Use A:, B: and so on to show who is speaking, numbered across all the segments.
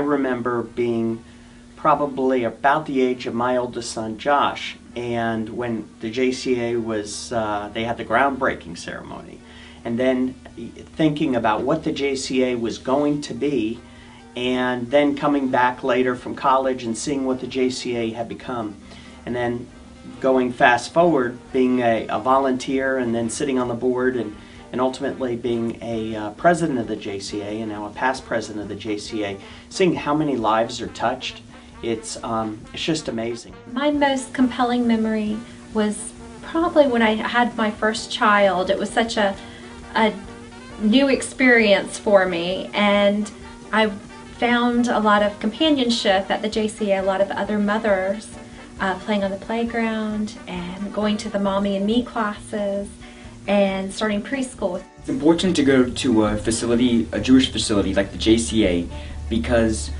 A: I remember being probably about the age of my oldest son, Josh, and when the JCA was, uh, they had the groundbreaking ceremony, and then thinking about what the JCA was going to be, and then coming back later from college and seeing what the JCA had become, and then going fast forward, being a, a volunteer and then sitting on the board and, and ultimately being a uh, president of the JCA and now a past president of the JCA, seeing how many lives are touched, it's, um, it's just amazing.
B: My most compelling memory was probably when I had my first child. It was such a, a new experience for me and I found a lot of companionship at the JCA, a lot of other mothers uh, playing on the playground and going to the mommy and me classes and starting preschool.
C: It's important to go to a facility, a Jewish facility like the JCA, because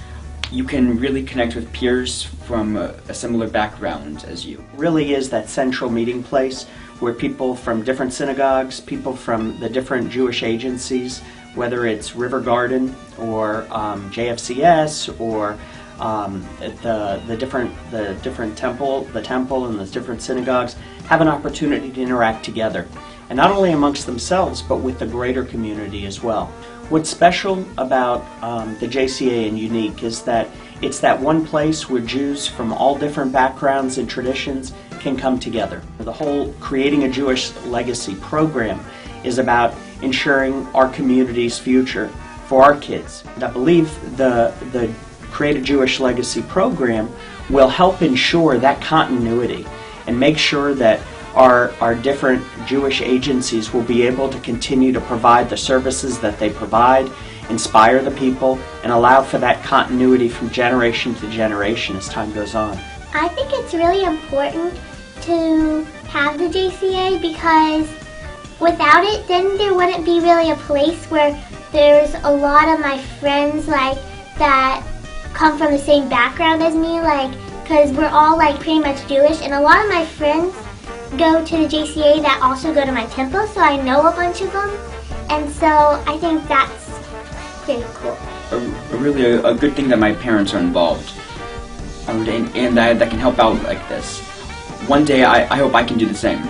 C: you can really connect with peers from a, a, similar background as you.
A: Really is that central meeting place where people from different synagogues, people from the different Jewish agencies, whether it's River Garden or um, JFCS or um, the the different the different temple the temple and the different synagogues have an opportunity to interact together, and not only amongst themselves but with the greater community as well. What's special about um, the JCA and unique is that it's that one place where Jews from all different backgrounds and traditions can come together. The whole Creating a Jewish Legacy program is about ensuring our community's future for our kids. And I believe the the Create a Jewish Legacy program will help ensure that continuity and make sure that our, our different Jewish agencies will be able to continue to provide the services that they provide, inspire the people, and allow for that continuity from generation to generation as time goes on.
D: I think it's really important to have the JCA because without it, then there wouldn't be really a place where there's a lot of my friends like that come from the same background as me, like, because we're all like pretty much Jewish, and a lot of my friends go to the JCA that also go to my temple, so I know a bunch of them, and so I think that's pretty cool.
C: A, a really a, a, good thing that my parents are involved, and, and that, that can help out like this. One day I, I hope I can do the same.